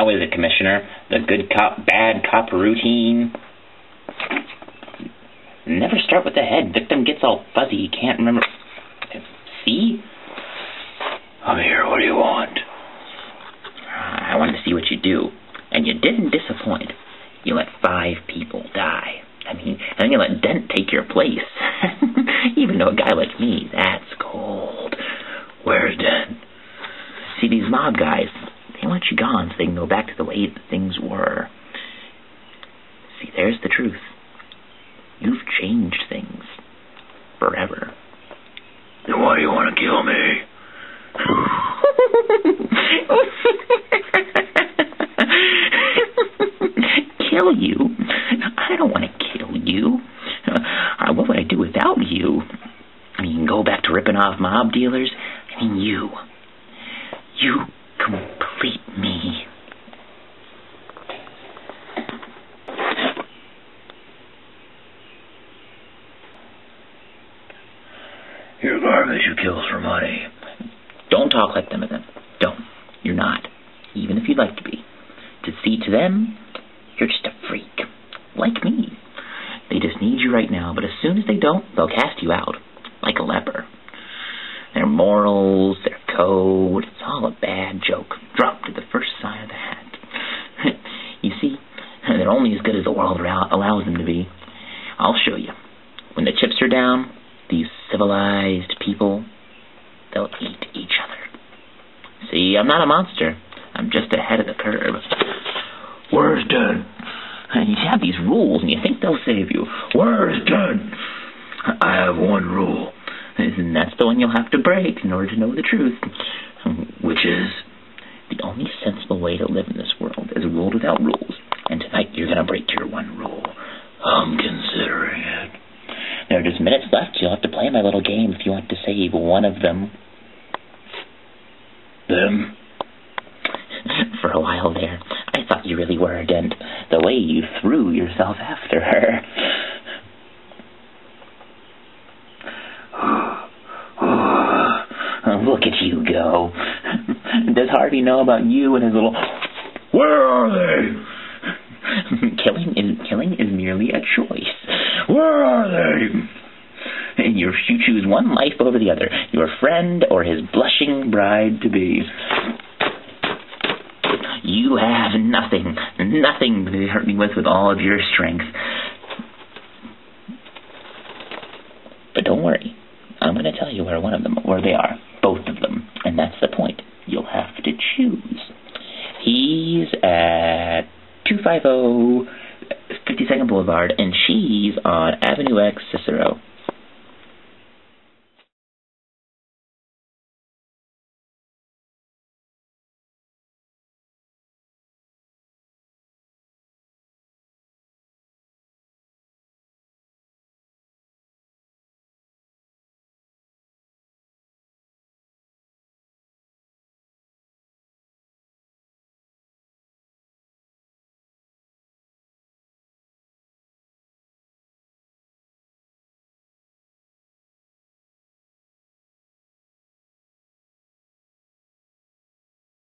How is it, Commissioner? The good cop, bad cop routine? Never start with the head. Victim gets all fuzzy. Can't remember. See? I'm here. What do you want? I wanted to see what you do. And you didn't disappoint. You let five people die. I mean, and then you let Dent take your place. Even though a guy like me, that's cold. Where's Dent? See, these mob guys, they want you gone so they can go the way things were. See, there's the truth. You've changed things. Forever. Then why do you want to kill me? kill you? I don't want to kill you. Uh, what would I do without you? I mean, go back to ripping off mob dealers? I mean, you. You complete me. You're garbage who kills for money. Don't talk like them of them. Don't. You're not. Even if you'd like to be. To see to them, you're just a freak. Like me. They just need you right now, but as soon as they don't, they'll cast you out. Like a leper. Their morals, their code, it's all a bad joke. Dropped at the first sign of the hat. you see, they're only as good as the world allows them to be. I'll show you. When the chips are down, these civilized people, they'll eat each other. See, I'm not a monster. I'm just ahead of the curve. Where's Dent? You have these rules, and you think they'll save you. Where's Dent? I have one rule. And that's the one you'll have to break in order to know the truth. Which is? The only sensible way to live in this world is a world without rules. And tonight you're going to break your one rule. I'm considering it. There are just minutes left. You'll have to play my little game if you want to save one of them. Them? For a while there, I thought you really were a dent. The way you threw yourself after her. Look at you go. Does Harvey know about you and his little... Where are they? killing is killing is merely a choice. Where are they? You you choose one life over the other, your friend or his blushing bride to be. You have nothing, nothing to hurt me with with all of your strength. But don't worry, I'm going to tell you where one of them, where they are, both of them, and that's the point. You'll have to choose. He's at 250 52nd Boulevard, and she's on Avenue X, Cicero.